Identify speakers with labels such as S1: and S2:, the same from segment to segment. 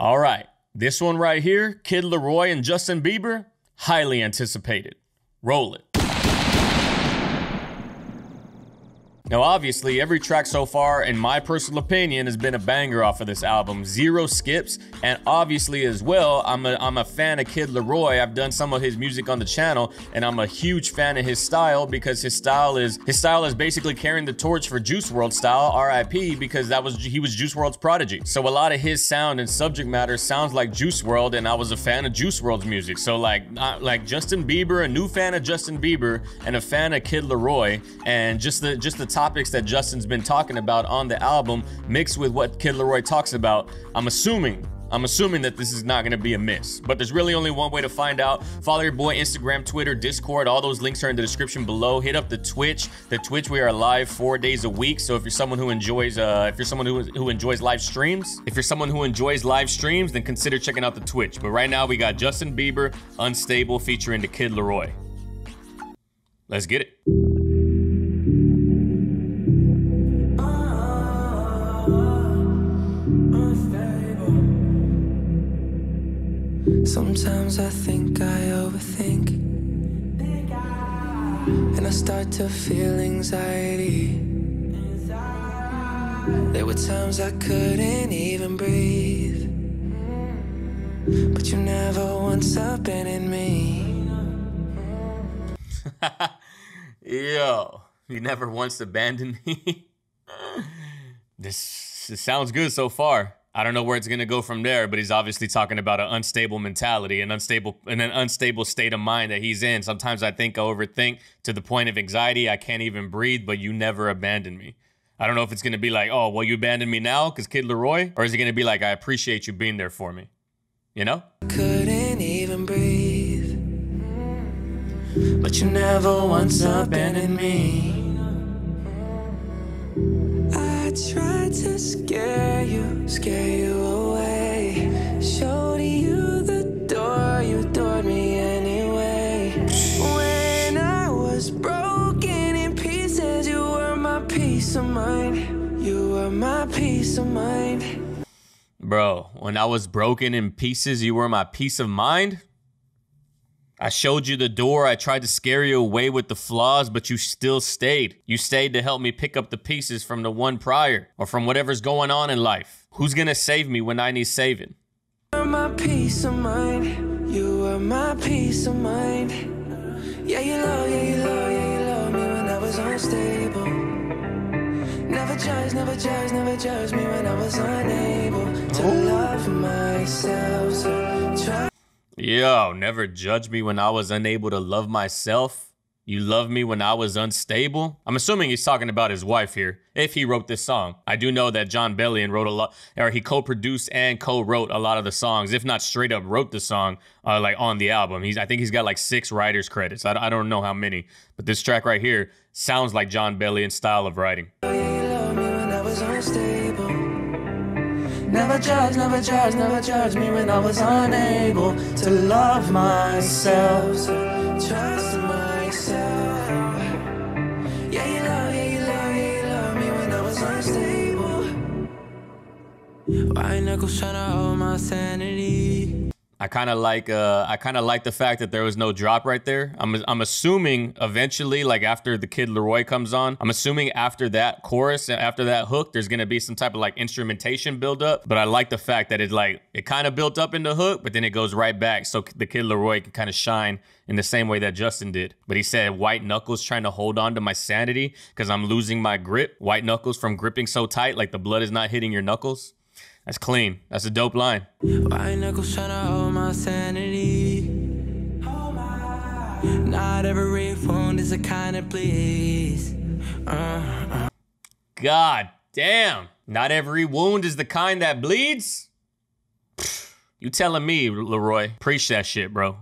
S1: All right, this one right here, Kid LAROI and Justin Bieber, highly anticipated. Roll it. Now, obviously, every track so far, in my personal opinion, has been a banger off of this album. Zero skips, and obviously as well, I'm a, I'm a fan of Kid LAROI. I've done some of his music on the channel, and I'm a huge fan of his style because his style is his style is basically carrying the torch for Juice WRLD style, R.I.P. Because that was he was Juice WRLD's prodigy. So a lot of his sound and subject matter sounds like Juice WRLD and I was a fan of Juice WRLD's music. So like like Justin Bieber, a new fan of Justin Bieber, and a fan of Kid LAROI, and just the just the topics that Justin's been talking about on the album mixed with what Kid LAROI talks about, I'm assuming I'm assuming that this is not going to be a miss, but there's really only one way to find out. Follow your boy Instagram, Twitter, Discord. All those links are in the description below. Hit up the Twitch. The Twitch we are live four days a week. So if you're someone who enjoys, uh, if you're someone who who enjoys live streams, if you're someone who enjoys live streams, then consider checking out the Twitch. But right now we got Justin Bieber, Unstable, featuring the Kid LAROI. Let's get it.
S2: Sometimes I think I overthink. And I start to feel anxiety. There were times I couldn't even breathe. But you never once abandoned me.
S1: Yo, you never once abandoned me. this, this sounds good so far. I don't know where it's gonna go from there, but he's obviously talking about an unstable mentality, an unstable, and an unstable state of mind that he's in. Sometimes I think I overthink to the point of anxiety. I can't even breathe, but you never abandoned me. I don't know if it's gonna be like, oh, well, you abandoned me now because Kid LAROI, or is it gonna be like, I appreciate you being there for me, you know?
S2: Couldn't even breathe. But you never once abandoned me. Tried to scare you, scare you away. Showed you the door, you me anyway. When I was broken in pieces, you were my peace of mind. You were my peace of mind.
S1: Bro, when I was broken in pieces, you were my peace of mind. I showed you the door. I tried to scare you away with the flaws, but you still stayed. You stayed to help me pick up the pieces from the one prior or from whatever's going on in life. Who's gonna save me when I need saving?
S2: You were my peace of mind. You were my peace of mind. Yeah, you love, yeah, you love, yeah, you love me when I was unstable. Never judge, never judge, never judge me when I was unable to oh. love myself.
S1: Yo, never judge me when I was unable to love myself. You love me when I was unstable. I'm assuming he's talking about his wife here, if he wrote this song. I do know that Jon Bellion wrote a lot, or he co-produced and co-wrote a lot of the songs, if not straight up wrote the song, uh, like on the album. He's, I think he's got like six writers credits. I, I don't know how many, but this track right here sounds like Jon Bellion's style of writing.
S2: Never judge, never judge, never judge me when I was unable to love myself. Trust myself. Yeah, you love, yeah, you love, yeah, you love me when I was unstable. White knuckles trying to hold my sanity.
S1: I kind of like uh I kind of like the fact that there was no drop right there. I'm I'm assuming eventually like after the kid LAROI comes on, I'm assuming after that chorus and after that hook there's to be some type of like instrumentation build up, but I like the fact that it like it kind of built up in the hook, but then it goes right back so the kid LAROI can kind of shine in the same way that Justin did. But he said white knuckles trying to hold on to my sanity cuz I'm losing my grip. White knuckles from gripping so tight like the blood is not hitting your knuckles. That's clean. That's a dope line.
S2: Knuckles trying to hold my sanity. Not every wound is a kind of bleeds. Uh, uh.
S1: God damn. Not every wound is the kind that bleeds? Pfft, You telling me, LAROI. Preach that shit, bro.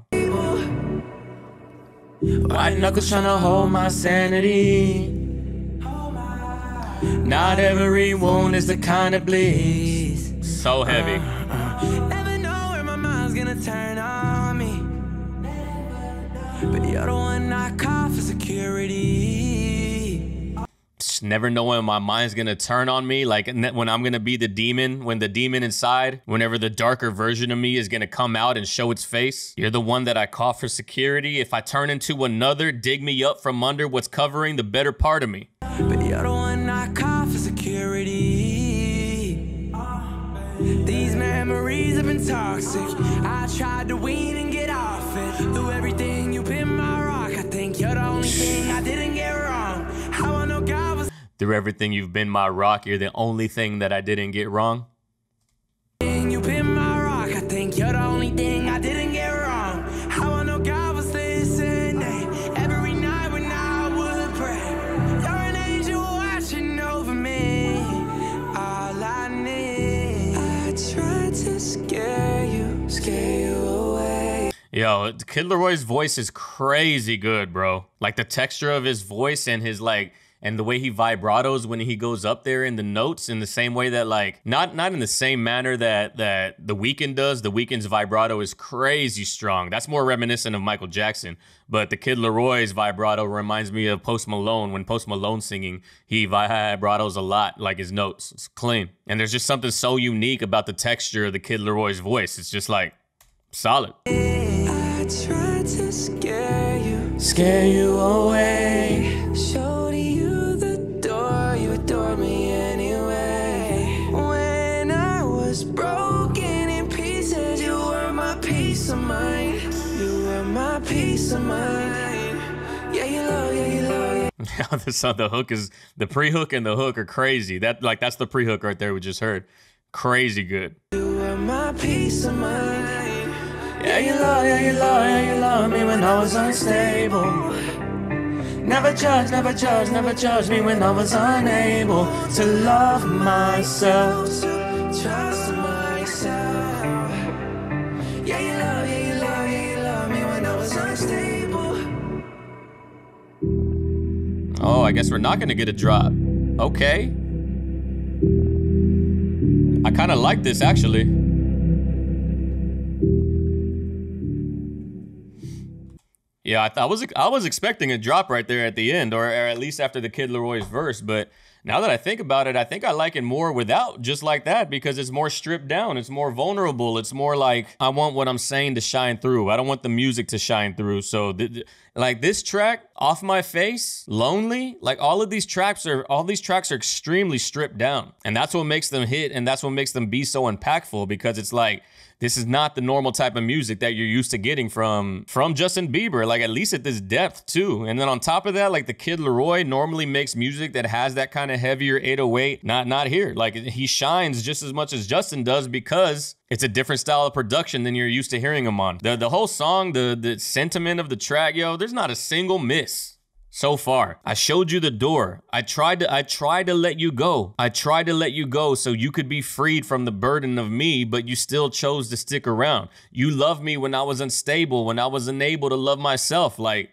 S2: White knuckles trying to hold my sanity. Not every wound is the kind that bleeds.
S1: So heavy.
S2: Never know where my mind's gonna turn on me. But you're the one I call for security.
S1: never know when my mind's gonna turn on me, like when I'm gonna be the demon, when the demon inside, whenever the darker version of me is gonna come out and show its face. You're the one that I call for security. If I turn into another, dig me up from under what's covering the better part of me.
S2: Memories have been toxic. I tried to wean and get off it. Through everything, you've been my rock. I think you're the only thing I didn't get wrong. How I know God was.
S1: Through everything, you've been my rock. You're the only thing that I didn't get wrong. Yo, Kid Laroi's voice is crazy good, bro. Like the texture of his voice and his like and the way he vibratos when he goes up there in the notes in the same way that like not not in the same manner that that the Weeknd does. The Weeknd's vibrato is crazy strong. That's more reminiscent of Michael Jackson. But the Kid Laroi's vibrato reminds me of Post Malone. When Post Malone singing, he vibratos a lot, like his notes. It's clean. And there's just something so unique about the texture of the Kid Laroi's voice. It's just like solid.
S2: I tried to scare you,
S1: Scare you away. so the hook is the pre-hook and the hook are crazy. That like that's the pre-hook right there we just heard. Crazy good. Yeah, you love, yeah, you love, yeah, you love me when I was unstable. Never judge, never judge, never judge me when I was unable to love myself.
S2: Trust myself. I
S1: guess we're not gonna get a drop. Okay. I kind of like this actually. Yeah, I, I was I was expecting a drop right there at the end, or, or at least after the Kid LAROI's verse. But now that I think about it, I think I like it more without just like that because it's more stripped down. It's more vulnerable. It's more like I want what I'm saying to shine through. I don't want the music to shine through. So, th- th- like this track, off my face, lonely, like all of these tracks are all these tracks are extremely stripped down, and that's what makes them hit, and that's what makes them be so impactful because it's like this is not the normal type of music that you're used to getting from from Justin Bieber, like at least at this depth too. And then on top of that, like the Kid LAROI normally makes music that has that kind of heavier 808. Not not here. Like he shines just as much as Justin does because it's a different style of production than you're used to hearing him on. The the whole song, the the sentiment of the track, yo, there's not a single miss so far. I showed you the door. I tried to I tried to let you go. I tried to let you go so you could be freed from the burden of me, but you still chose to stick around. You loved me when I was unstable, when I was unable to love myself. Like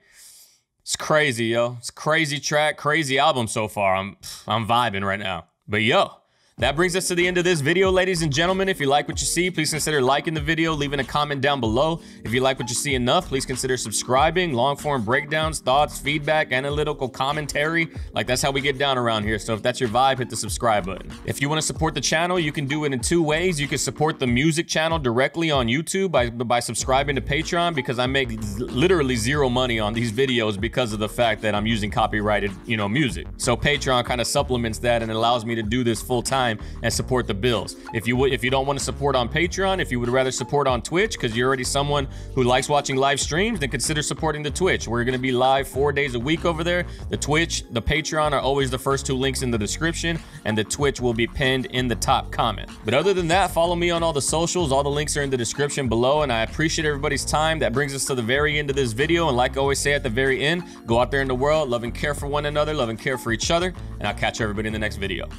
S1: it's crazy, yo. It's crazy track, crazy album so far. I'm I'm vibing right now. But yo, that brings us to the end of this video, ladies and gentlemen. If you like what you see, please consider liking the video, leaving a comment down below. If you like what you see enough, please consider subscribing. Long form breakdowns, thoughts, feedback, analytical commentary. Like that's how we get down around here. So if that's your vibe, hit the subscribe button. If you want to support the channel, you can do it in two ways. You can support the music channel directly on YouTube by, by subscribing to Patreon because I make literally zero money on these videos because of the fact that I'm using copyrighted, you know, music. So Patreon kind of supplements that and allows me to do this full time and support the bills. If you would, if you don't want to support on Patreon, if you would rather support on Twitch because you're already someone who likes watching live streams, then consider supporting the Twitch. We're going to be live four days a week over there. The Twitch, the Patreon are always the first two links in the description, and the Twitch will be pinned in the top comment. But other than that, follow me on all the socials. All the links are in the description below, and I appreciate everybody's time. That brings us to the very end of this video, and like I always say at the very end, go out there in the world, love and care for one another, love and care for each other, and I'll catch everybody in the next video.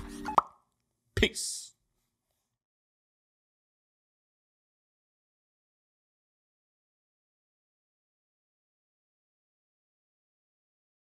S1: Peace.